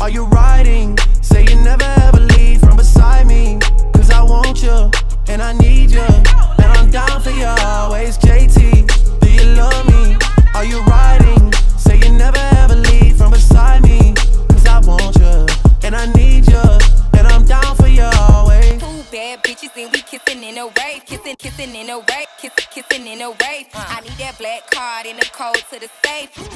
Are you riding? Say you never ever leave from beside me. Cause I want you, and I need you. And I'm down for you always, JT. Do you love me? Are you riding? Say you never ever leave from beside me. Cause I want you, and I need you. And I'm down for you always. Two bad bitches and we kissing in a rave, kissing, kissing in a rave, kissing, kissing in a rave. Uh. I need that black card in the code to the safe.